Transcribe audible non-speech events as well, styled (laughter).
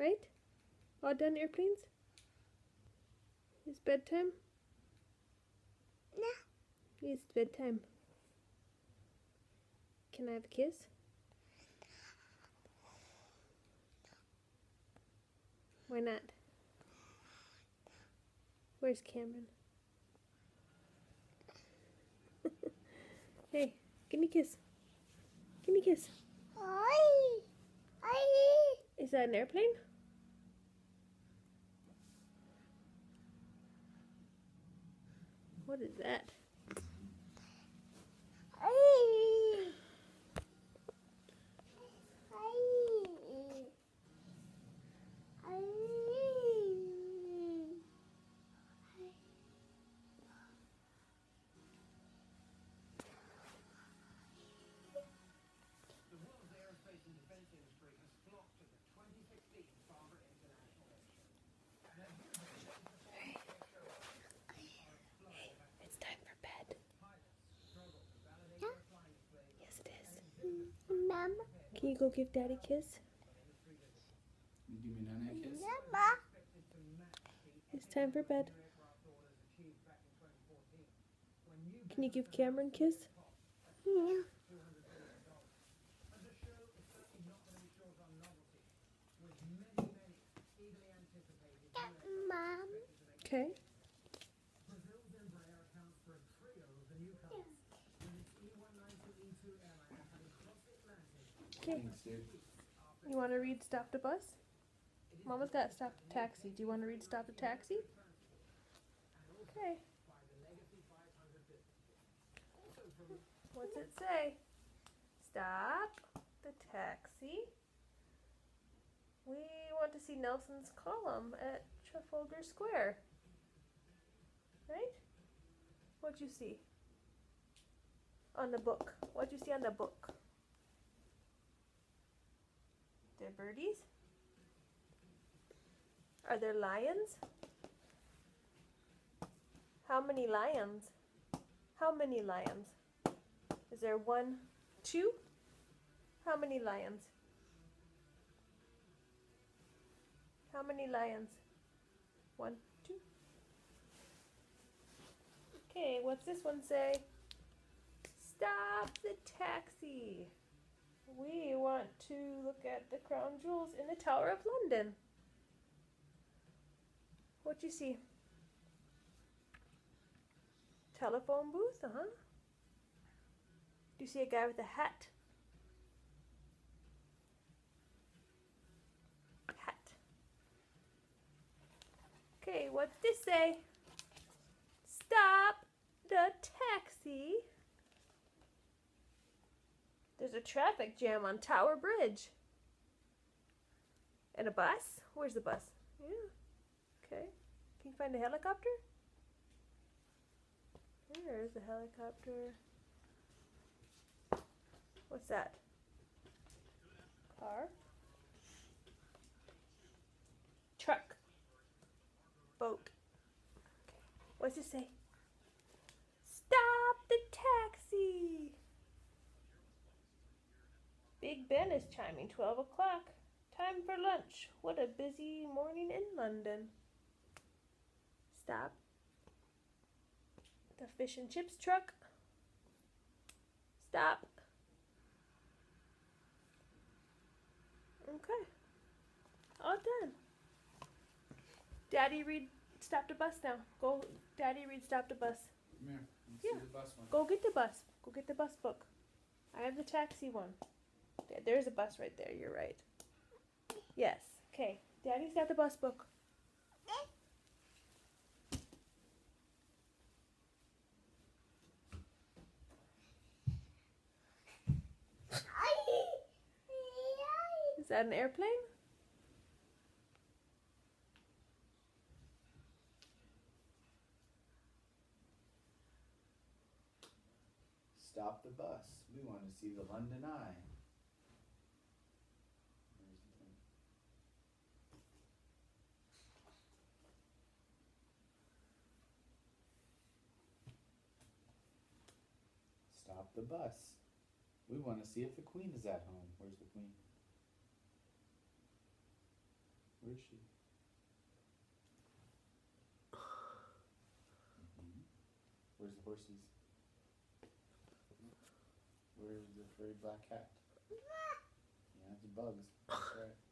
Right? All done airplanes? It's bedtime? No. It's bedtime. Can I have a kiss? Why not? Where's Cameron? (laughs) hey, give me a kiss. Give me a kiss. Is that an airplane? What is that? Can you go give Daddy a kiss? You give me nana a kiss? Mama. expected to match the It's time for bed. aircraft orders achieved back in 2014 when new Can you give Cameron a kiss? Yeah. $200 billion. And the show is certainly not going to be short on novelty, with many, many eagerly anticipated. Okay. Okay. You want to read Stop the Bus? Mama's got Stop the Taxi. Do you want to read Stop the Taxi? Okay. by the Legacy 500 business. Also from What's it say? Stop the taxi. We want to see Nelson's column at Trafalgar Square. Right? What'd you see? On the book. What'd you see on the book? There birdies? Are there lions? How many lions? How many lions? Is there one, two? How many lions? How many lions? One, two. Okay, what's this one say? Stop the taxi. We want to look at the crown jewels in the Tower of London. What do you see? Telephone booth, uh huh. Do you see a guy with a hat? Hat. Okay, what's this say? Stop the taxi. There's a traffic jam on Tower Bridge. And a bus? Where's the bus? Yeah. Okay. Can you find a helicopter? There's a helicopter. What's that? Car. Truck. Boat. What's it say? Stop the taxi! Big Ben is chiming 12 o'clock. Time for lunch. What a busy morning in London. Stop. The fish and chips truck. Stop. Okay. All done. Daddy, read Stop the Bus now. Go, Daddy, read Stop the Bus. Come here. Yeah. see the bus one. Go get the bus. Go get the bus book. I have the taxi one. There- There's a bus right there. You're right. Yes. Okay. Daddy's got the bus book. Is that an airplane? Stop the bus. We want to see the London Eye. the bus. We want to see if the queen is at home. Where's the queen? Where is she? Mm-hmm. Where's the horses? Where's the furry black cat? (laughs) Yeah, it's bugs. That's right.